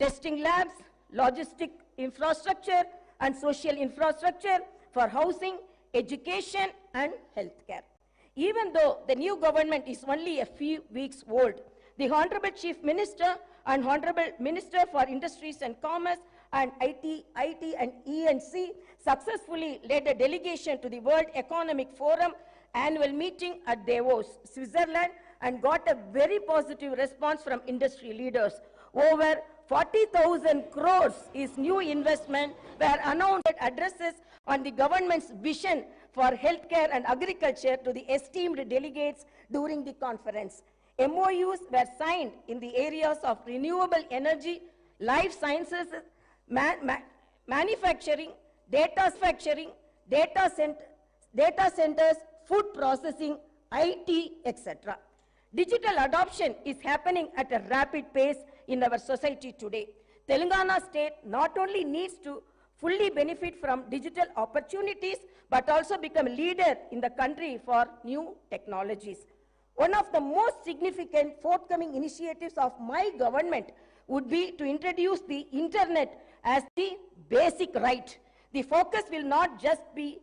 testing labs, logistic infrastructure, and social infrastructure for housing, education, and healthcare. Even though the new government is only a few weeks old, the Honorable Chief Minister and Honorable Minister for Industries and Commerce and IT, IT and ENC successfully led a delegation to the World Economic Forum annual meeting at Davos, Switzerland, and got a very positive response from industry leaders. Over 40,000 crores is new investment were announced addresses on the government's vision for healthcare and agriculture to the esteemed delegates during the conference. MOUs were signed in the areas of renewable energy, life sciences, ma manufacturing, data manufacturing, data, cent data centers, food processing, IT, etc. Digital adoption is happening at a rapid pace in our society today. Telangana state not only needs to fully benefit from digital opportunities, but also become a leader in the country for new technologies. One of the most significant forthcoming initiatives of my government would be to introduce the internet as the basic right. The focus will not just be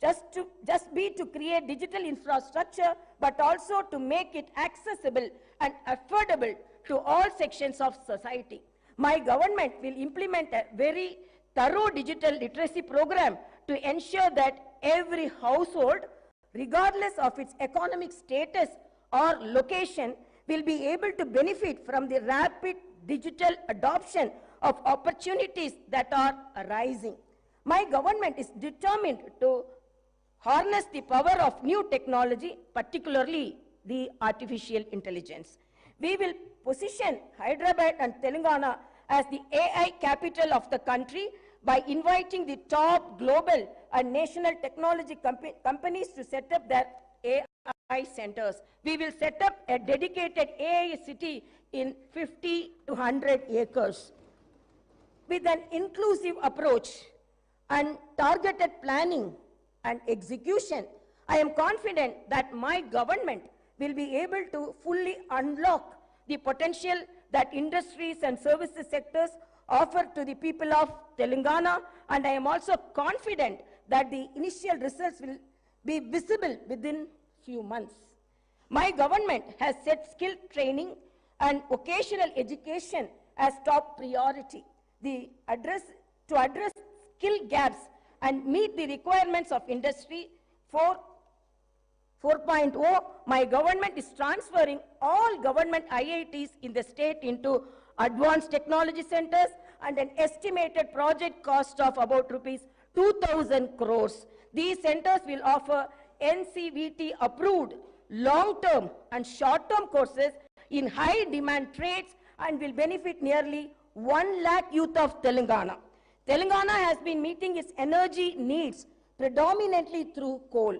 just to just be to create digital infrastructure, but also to make it accessible and affordable to all sections of society. My government will implement a very thorough digital literacy program to ensure that every household, regardless of its economic status or location, will be able to benefit from the rapid digital adoption of opportunities that are arising. My government is determined to harness the power of new technology, particularly the artificial intelligence. We will position Hyderabad and Telangana as the AI capital of the country by inviting the top global and national technology compa companies to set up their AI centers. We will set up a dedicated AI city in 50 to 100 acres. With an inclusive approach and targeted planning and execution, I am confident that my government will be able to fully unlock the potential that industries and services sectors offer to the people of Telangana and I am also confident that the initial results will be visible within few months. My government has set skill training and vocational education as top priority. The address, to address skill gaps and meet the requirements of industry 4 4.0, my government is transferring all government IITs in the state into advanced technology centers and an estimated project cost of about rupees 2000 crores. These centers will offer NCVT approved long-term and short-term courses in high demand trades and will benefit nearly 1 lakh youth of Telangana. Telangana has been meeting its energy needs predominantly through coal.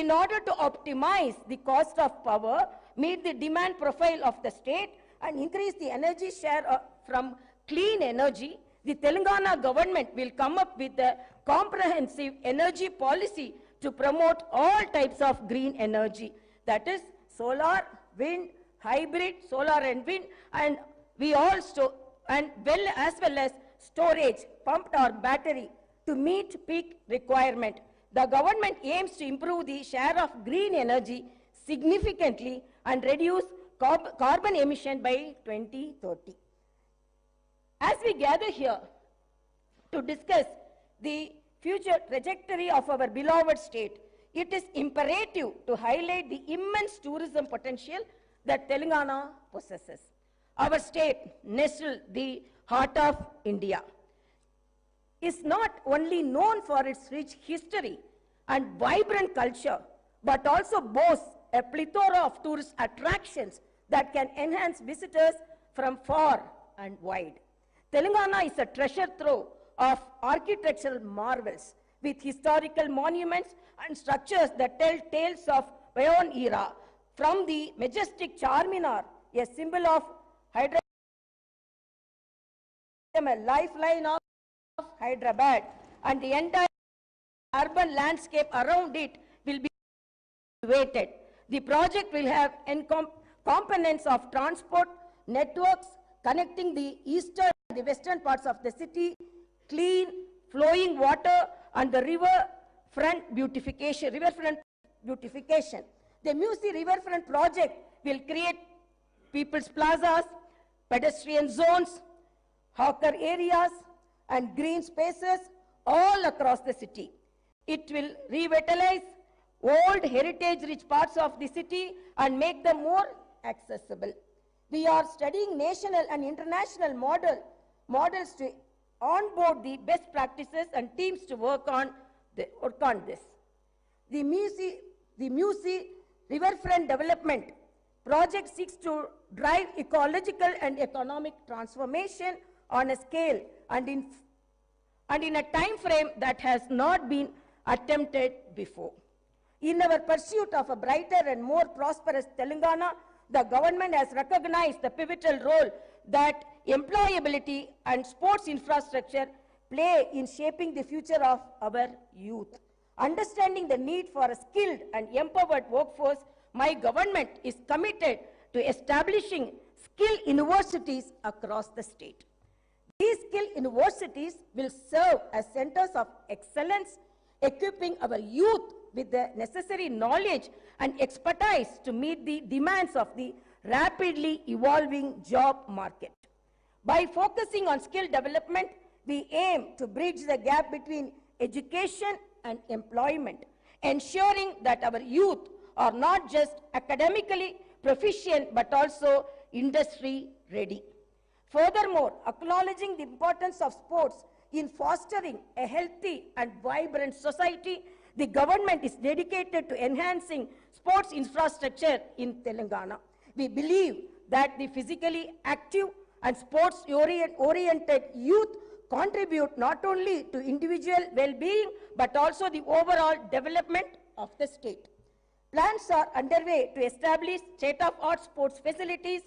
In order to optimize the cost of power, meet the demand profile of the state and increase the energy share of, from clean energy, the Telangana government will come up with a comprehensive energy policy to promote all types of green energy. That is solar, wind, hybrid, solar and wind, and we also, and well as well as storage, pumped or battery to meet peak requirement. The government aims to improve the share of green energy significantly and reduce carb carbon emission by 2030. As we gather here to discuss the future trajectory of our beloved state, it is imperative to highlight the immense tourism potential that Telangana possesses. Our state, nestled the heart of India, is not only known for its rich history and vibrant culture, but also boasts a plethora of tourist attractions that can enhance visitors from far and wide. Telangana is a treasure trove of architectural marvels with historical monuments and structures that tell tales of bygone era. From the majestic Charminar, a symbol of Hyderabad, a lifeline of Hyderabad, and the entire urban landscape around it will be elevated. The project will have components of transport, networks, connecting the eastern and the western parts of the city, clean, flowing water, and the river front beautification, riverfront beautification. The Musi Riverfront project will create people's plazas, pedestrian zones, hawker areas, and green spaces all across the city. It will revitalize old heritage-rich parts of the city and make them more accessible. We are studying national and international model, models to onboard the best practices and teams to work on, the, work on this. The Musi, the Musi Riverfront Development Project seeks to drive ecological and economic transformation on a scale and in, and in a time frame that has not been attempted before. In our pursuit of a brighter and more prosperous Telangana, the government has recognized the pivotal role that employability and sports infrastructure play in shaping the future of our youth. Understanding the need for a skilled and empowered workforce, my government is committed to establishing skill universities across the state. These skill universities will serve as centers of excellence, equipping our youth with the necessary knowledge and expertise to meet the demands of the rapidly evolving job market. By focusing on skill development, we aim to bridge the gap between education and employment, ensuring that our youth are not just academically proficient but also industry ready. Furthermore, acknowledging the importance of sports in fostering a healthy and vibrant society, the government is dedicated to enhancing sports infrastructure in Telangana. We believe that the physically active and sports-oriented youth contribute not only to individual well-being but also the overall development of the state. Plans are underway to establish state-of-art sports facilities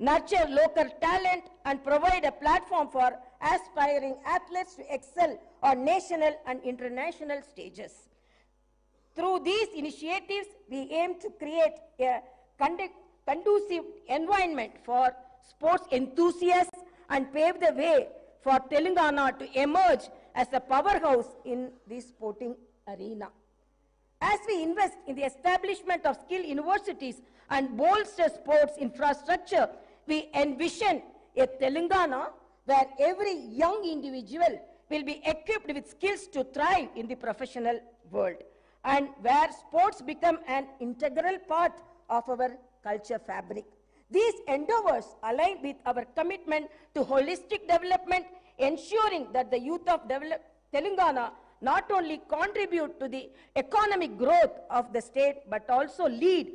nurture local talent, and provide a platform for aspiring athletes to excel on national and international stages. Through these initiatives, we aim to create a conducive environment for sports enthusiasts and pave the way for Telangana to emerge as a powerhouse in the sporting arena. As we invest in the establishment of skill universities and bolster sports infrastructure, we envision a Telangana where every young individual will be equipped with skills to thrive in the professional world and where sports become an integral part of our culture fabric. These endeavors align with our commitment to holistic development, ensuring that the youth of Telangana not only contribute to the economic growth of the state but also lead